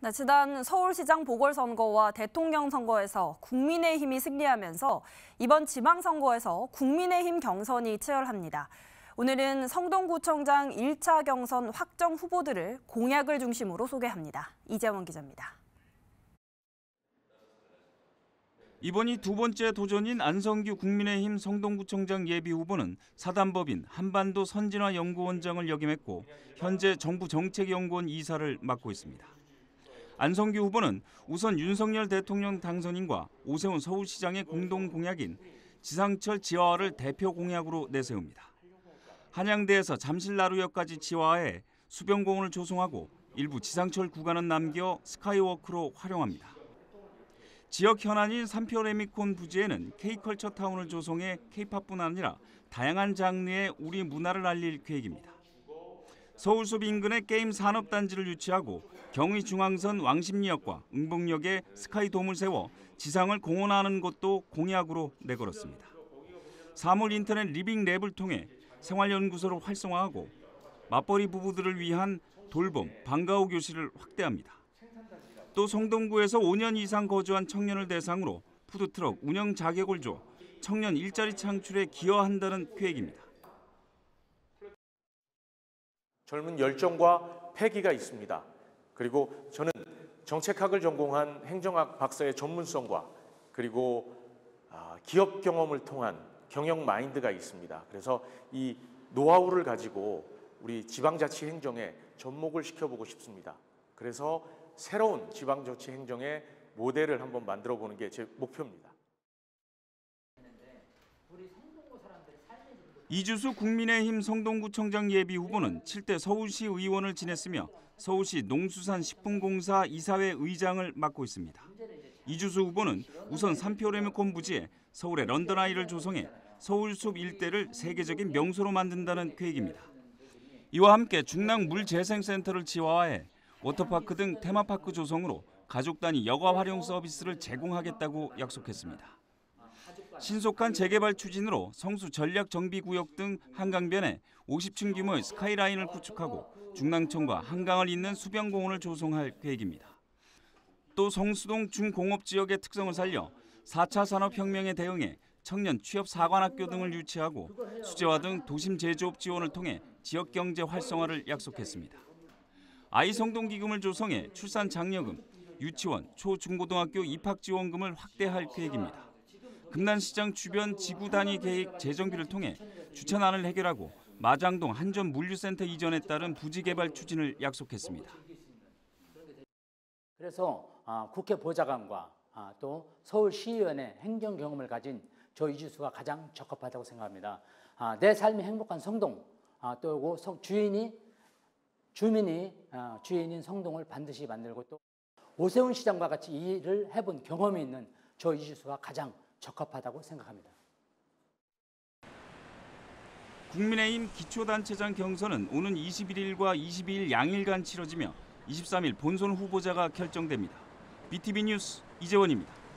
네, 지난 서울시장 보궐선거와 대통령 선거에서 국민의힘이 승리하면서 이번 지방선거에서 국민의힘 경선이 치열합니다. 오늘은 성동구청장 1차 경선 확정 후보들을 공약을 중심으로 소개합니다. 이재원 기자입니다. 이번이 두 번째 도전인 안성규 국민의힘 성동구청장 예비 후보는 사단법인 한반도 선진화 연구원장을 역임했고 현재 정부 정책연구원 이사를 맡고 있습니다. 안성규 후보는 우선 윤석열 대통령 당선인과 오세훈 서울시장의 공동 공약인 지상철 지하화를 대표 공약으로 내세웁니다. 한양대에서 잠실나루역까지 지하화해 수변공원을 조성하고 일부 지상철 구간은 남겨 스카이워크로 활용합니다. 지역 현안인 삼표 레미콘 부지에는 K컬처 타운을 조성해 K팝뿐 아니라 다양한 장르의 우리 문화를 알릴 계획입니다. 서울숲 인근에 게임 산업단지를 유치하고 경의중앙선 왕십리역과 응봉역에 스카이돔을 세워 지상을 공헌하는 것도 공약으로 내걸었습니다. 사물 인터넷 living lab을 통해 생활연구소를 활성화하고 맞벌이 부부들을 위한 돌봄, 방과후 교실을 확대합니다. 또 성동구에서 5년 이상 거주한 청년을 대상으로 푸드트럭 운영 자격을 줘 청년 일자리 창출에 기여한다는 계획입니다. 젊은 열정과 패기가 있습니다. 그리고 저는 정책학을 전공한 행정학 박사의 전문성과 그리고 아, 기업 경험을 통한 경영 마인드가 있습니다. 그래서 이 노하우를 가지고 우리 지방자치 행정에 접목을 시켜보고 싶습니다. 그래서 새로운 지방자치 행정의 모델을 한번 만들어 보는 게 제 목표입니다. 이주수 국민의힘 성동구청장 예비 후보는 7대 서울시 의원을 지냈으며 서울시 농수산식품공사 이사회 의장을 맡고 있습니다. 이주수 후보는 우선 삼표레미콘 부지에 서울의 런던 아이를 조성해 서울숲 일대를 세계적인 명소로 만든다는 계획입니다. 이와 함께 중랑 물재생센터를 지화해 워터파크 등 테마파크 조성으로 가족 단위 여가 활용 서비스를 제공하겠다고 약속했습니다. 신속한 재개발 추진으로 성수 전략 정비 구역 등 한강변에 50층 규모의 스카이라인을 구축하고 중랑천과 한강을 잇는 수변공원을 조성할 계획입니다. 또 성수동 중공업 지역의 특성을 살려 4차 산업혁명에 대응해 청년 취업 사관학교 등을 유치하고 수재화 등 도심 제조업 지원을 통해 지역 경제 활성화를 약속했습니다. 아이 성동 기금을 조성해 출산 장려금, 유치원, 초 중고등학교 입학 지원금을 확대할 계획입니다. 금난시장 주변 지구 단위 계획 재정비를 통해 주차난을 해결하고 마장동 한전 물류센터 이전에 따른 부지 개발 추진을 약속했습니다. 그래서 아, 국회 보좌관과 아, 또 서울시의원의 행정 경험을 가진 저 이주수가 가장 적합하다고 생각합니다. 아, 내 삶이 행복한 성동 또 주인이 주민이 주인인 성동을 반드시 만들고 또 오세훈 시장과 같이 일을 해본 경험이 있는 저 이주수가 가장 적합하다고 생각합니다. 국민의힘 기초단체장 경선은 오는 21일과 22일 양일간 치러지며 23일 본선 후보자가 결정됩니다. BTV 뉴스 이재원입니다.